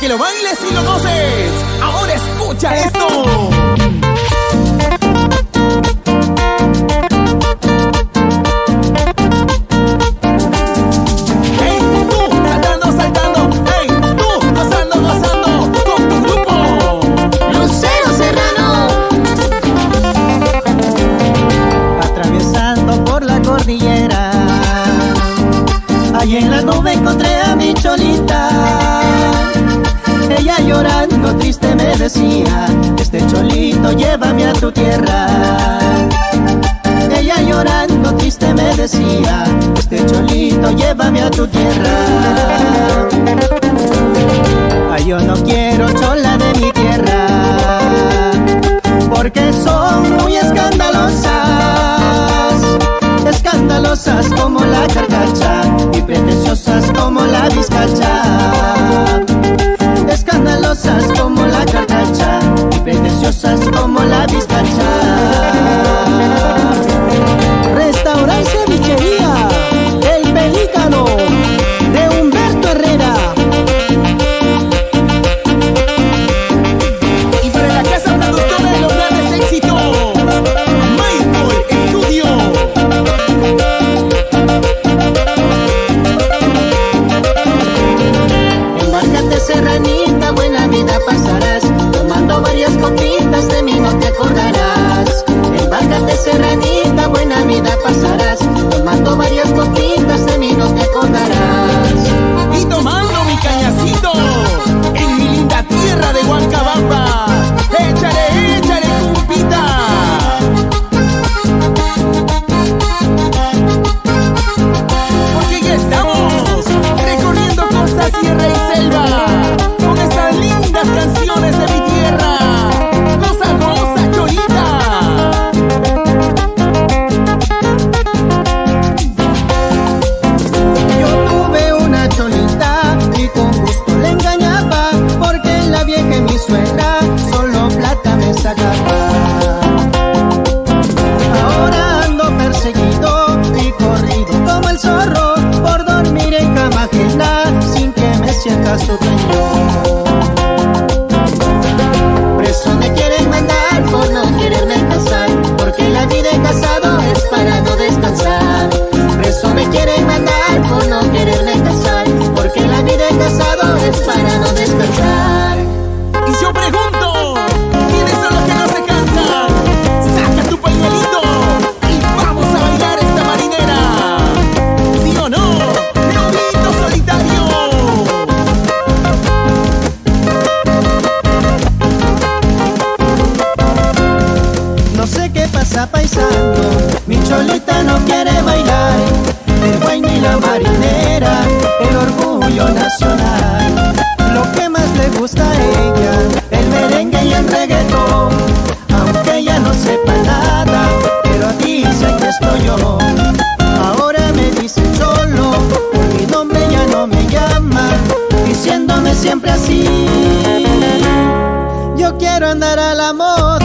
Que lo bailes y lo goces. Ahora escucha esto: ¡Ey tú, saltando, saltando! ¡Ey tú, gozando, gozando! ¡Con tu grupo! ¡Lucero Serrano! Atravesando por la cordillera, ahí en la nube encontré a mi cholita. Ella llorando triste me decía, este cholito llévame a tu tierra. Ella llorando triste me decía, este cholito llévame a tu tierra. Ay, yo no quiero chola de mi tierra, porque soy como la vista alzada. brazo you. solita no quiere bailar, el güey ni la marinera, el orgullo nacional. Lo que más le gusta a ella, el merengue y el reggaetón, aunque ella no sepa nada, pero dice que estoy yo. Ahora me dicen solo, mi nombre ya no me llama, diciéndome siempre así. Yo quiero andar a la moda.